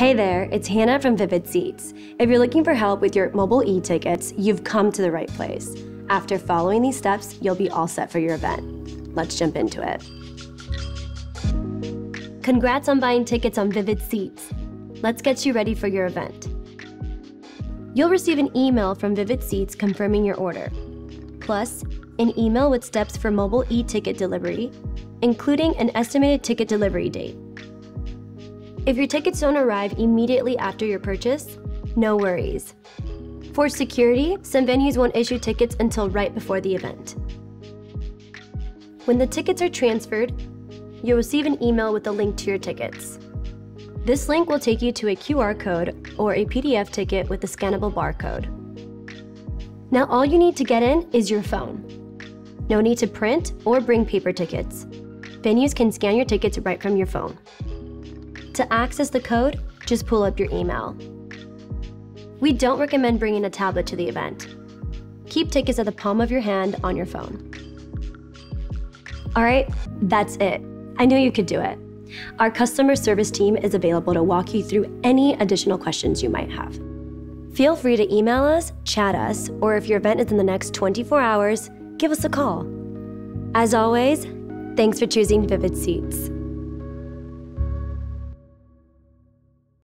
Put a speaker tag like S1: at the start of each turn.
S1: Hey there, it's Hannah from Vivid Seats. If you're looking for help with your mobile e-tickets, you've come to the right place. After following these steps, you'll be all set for your event. Let's jump into it. Congrats on buying tickets on Vivid Seats. Let's get you ready for your event. You'll receive an email from Vivid Seats confirming your order, plus an email with steps for mobile e-ticket delivery, including an estimated ticket delivery date. If your tickets don't arrive immediately after your purchase, no worries. For security, some venues won't issue tickets until right before the event. When the tickets are transferred, you'll receive an email with a link to your tickets. This link will take you to a QR code or a PDF ticket with a scannable barcode. Now all you need to get in is your phone. No need to print or bring paper tickets. Venues can scan your tickets right from your phone. To access the code, just pull up your email. We don't recommend bringing a tablet to the event. Keep tickets at the palm of your hand on your phone. All right, that's it. I knew you could do it. Our customer service team is available to walk you through any additional questions you might have. Feel free to email us, chat us, or if your event is in the next 24 hours, give us a call. As always, thanks for choosing Vivid Seats.